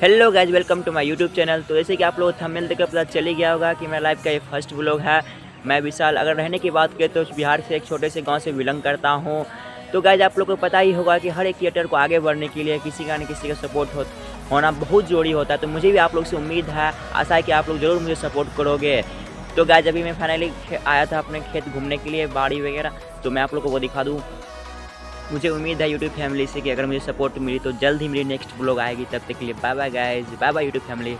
Hello guys welcome to my YouTube channel. तो जैसे कि आप लोग थंबनेल देखकर पता चल ही गया होगा कि मेरा लाइफ का ये फ़र्स्ट ब्लॉग है। मैं विशाल, अगर रहने की बात करें तो बिहार से एक छोटे से गाँव से बिलोंग करता हूँ। तो गाइज़ आप लोग को पता ही होगा कि हर एक क्रिएटर को आगे बढ़ने के लिए किसी का न किसी का सपोर्ट हो होना बहुत ज़रूरी होता है। तो मुझे भी आप लोग से उम्मीद है। आशा है कि आप लोग ज़रूर मुझे सपोर्ट करोगे। तो गाइज़ अभी मैं फाइनली आया था अपने खेत घूमने के लिए, बाड़ी वगैरह। तो मैं आप लोग को वो दिखा दूँ। मुझे उम्मीद है यूट्यूब फैमिली से कि अगर मुझे सपोर्ट मिली तो जल्द ही मेरी नेक्स्ट ब्लॉग आएगी। तब तक के लिए bye bye guys bye bye YouTube family